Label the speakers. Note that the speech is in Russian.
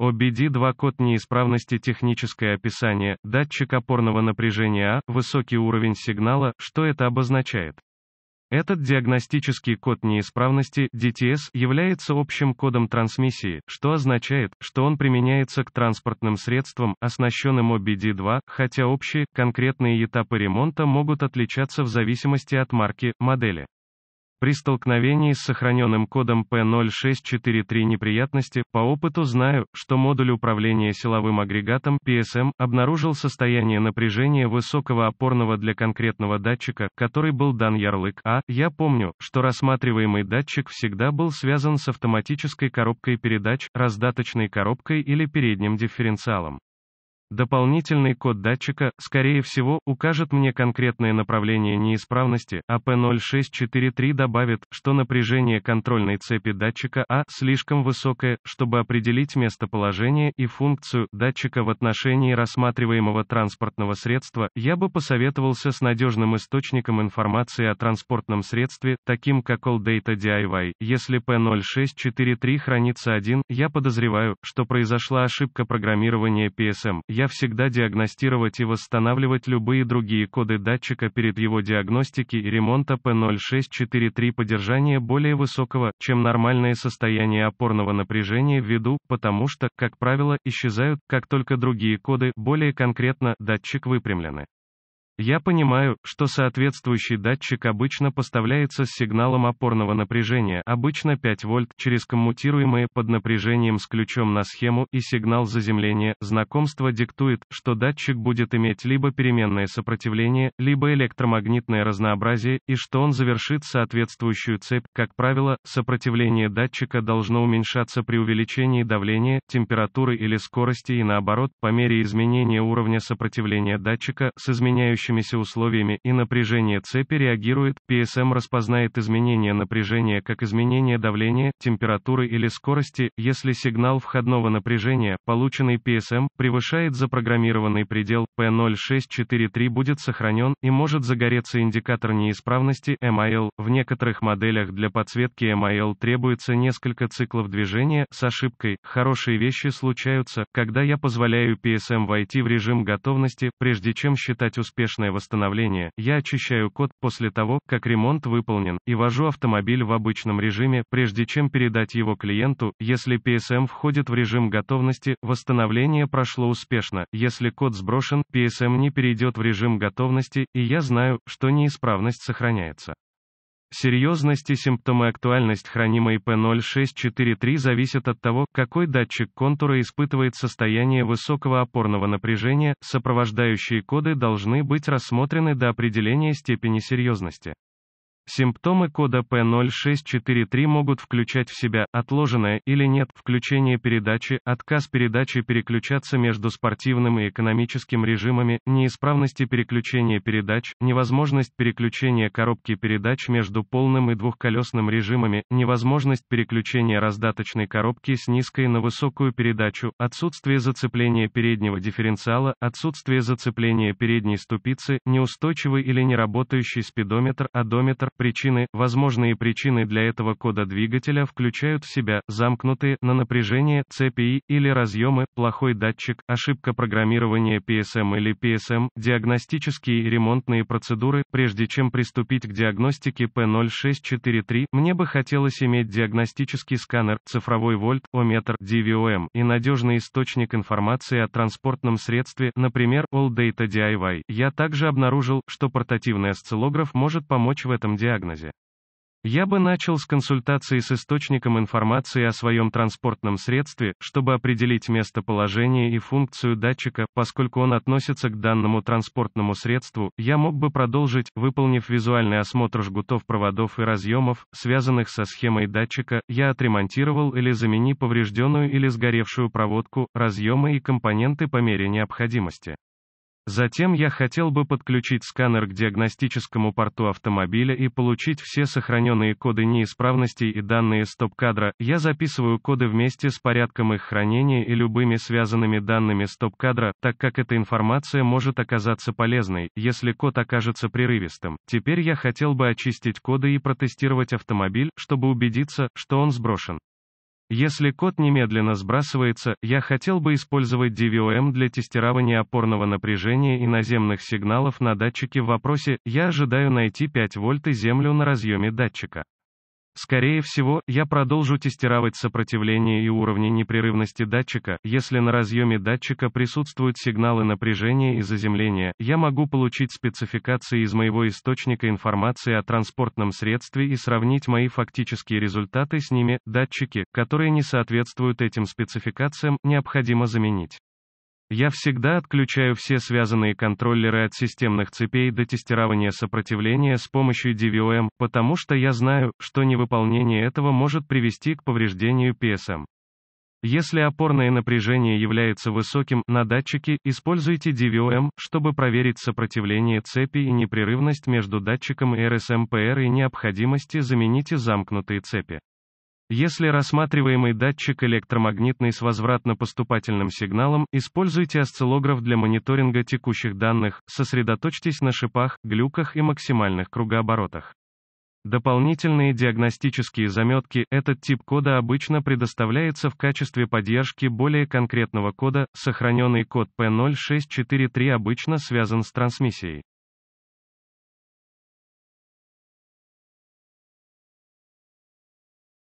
Speaker 1: OBD2 код неисправности техническое описание, датчик опорного напряжения А, высокий уровень сигнала, что это обозначает? Этот диагностический код неисправности DTS является общим кодом трансмиссии, что означает, что он применяется к транспортным средствам, оснащенным OBD2, хотя общие, конкретные этапы ремонта могут отличаться в зависимости от марки, модели. При столкновении с сохраненным кодом P0643 неприятности, по опыту знаю, что модуль управления силовым агрегатом PSM обнаружил состояние напряжения высокого опорного для конкретного датчика, который был дан ярлык А. Я помню, что рассматриваемый датчик всегда был связан с автоматической коробкой передач, раздаточной коробкой или передним дифференциалом. Дополнительный код датчика, скорее всего, укажет мне конкретное направление неисправности, а P0643 добавит, что напряжение контрольной цепи датчика А слишком высокое, чтобы определить местоположение и функцию датчика в отношении рассматриваемого транспортного средства. Я бы посоветовался с надежным источником информации о транспортном средстве, таким как AllData DIY. Если P0643 хранится один, я подозреваю, что произошла ошибка программирования PSM я всегда диагностировать и восстанавливать любые другие коды датчика перед его диагностики и ремонта P0643 поддержания более высокого, чем нормальное состояние опорного напряжения ввиду, потому что, как правило, исчезают, как только другие коды, более конкретно, датчик выпрямлены. Я понимаю, что соответствующий датчик обычно поставляется с сигналом опорного напряжения, обычно 5 вольт, через коммутируемые под напряжением с ключом на схему и сигнал заземления. Знакомство диктует, что датчик будет иметь либо переменное сопротивление, либо электромагнитное разнообразие, и что он завершит соответствующую цепь. Как правило, сопротивление датчика должно уменьшаться при увеличении давления, температуры или скорости и наоборот, по мере изменения уровня сопротивления датчика с изменяющим изменяющимися условиями и напряжение цепи реагирует, PSM распознает изменение напряжения как изменение давления, температуры или скорости, если сигнал входного напряжения, полученный PSM, превышает запрограммированный предел, P0643 будет сохранен, и может загореться индикатор неисправности, MIL. В некоторых моделях для подсветки MIL требуется несколько циклов движения, с ошибкой. Хорошие вещи случаются, когда я позволяю PSM войти в режим готовности, прежде чем считать успешным успешное восстановление, я очищаю код после того, как ремонт выполнен, и вожу автомобиль в обычном режиме, прежде чем передать его клиенту, если PSM входит в режим готовности, восстановление прошло успешно, если код сброшен, PSM не перейдет в режим готовности, и я знаю, что неисправность сохраняется. Серьезность и симптомы актуальность хранимой P0643 зависят от того, какой датчик контура испытывает состояние высокого опорного напряжения, сопровождающие коды должны быть рассмотрены до определения степени серьезности. Симптомы кода P0643 могут включать в себя отложенное или нет включение передачи, отказ передачи переключаться между спортивным и экономическим режимами, неисправности переключения передач, невозможность переключения коробки передач между полным и двухколесным режимами, невозможность переключения раздаточной коробки с низкой на высокую передачу, отсутствие зацепления переднего дифференциала, отсутствие зацепления передней ступицы, неустойчивый или неработающий спидометр, одометр, Причины, возможные причины для этого кода двигателя включают в себя замкнутые на напряжение цепи или разъемы, плохой датчик, ошибка программирования PSM или PSM, диагностические и ремонтные процедуры. Прежде чем приступить к диагностике P0643, мне бы хотелось иметь диагностический сканер, цифровой вольт, ометр, DVOM и надежный источник информации о транспортном средстве, например, AllData DIY. Я также обнаружил, что портативный осциллограф может помочь в этом диагнозе. Я бы начал с консультации с источником информации о своем транспортном средстве, чтобы определить местоположение и функцию датчика, поскольку он относится к данному транспортному средству, я мог бы продолжить, выполнив визуальный осмотр жгутов проводов и разъемов, связанных со схемой датчика, я отремонтировал или замени поврежденную или сгоревшую проводку, разъемы и компоненты по мере необходимости. Затем я хотел бы подключить сканер к диагностическому порту автомобиля и получить все сохраненные коды неисправностей и данные стоп-кадра. Я записываю коды вместе с порядком их хранения и любыми связанными данными стоп-кадра, так как эта информация может оказаться полезной, если код окажется прерывистым. Теперь я хотел бы очистить коды и протестировать автомобиль, чтобы убедиться, что он сброшен. Если код немедленно сбрасывается, я хотел бы использовать DVOM для тестирования опорного напряжения и наземных сигналов на датчике в вопросе «Я ожидаю найти 5 вольт и землю на разъеме датчика». Скорее всего, я продолжу тестировать сопротивление и уровни непрерывности датчика. Если на разъеме датчика присутствуют сигналы напряжения и заземления, я могу получить спецификации из моего источника информации о транспортном средстве и сравнить мои фактические результаты с ними. Датчики, которые не соответствуют этим спецификациям, необходимо заменить. Я всегда отключаю все связанные контроллеры от системных цепей до тестирования сопротивления с помощью DVOM, потому что я знаю, что невыполнение этого может привести к повреждению PSM. Если опорное напряжение является высоким на датчике, используйте DVOM, чтобы проверить сопротивление цепи и непрерывность между датчиком и RSMPR и необходимости замените замкнутые цепи. Если рассматриваемый датчик электромагнитный с возвратно-поступательным сигналом, используйте осциллограф для мониторинга текущих данных, сосредоточьтесь на шипах, глюках и максимальных кругооборотах. Дополнительные диагностические заметки, этот тип кода обычно предоставляется в качестве поддержки более конкретного кода, сохраненный код P0643 обычно связан с трансмиссией.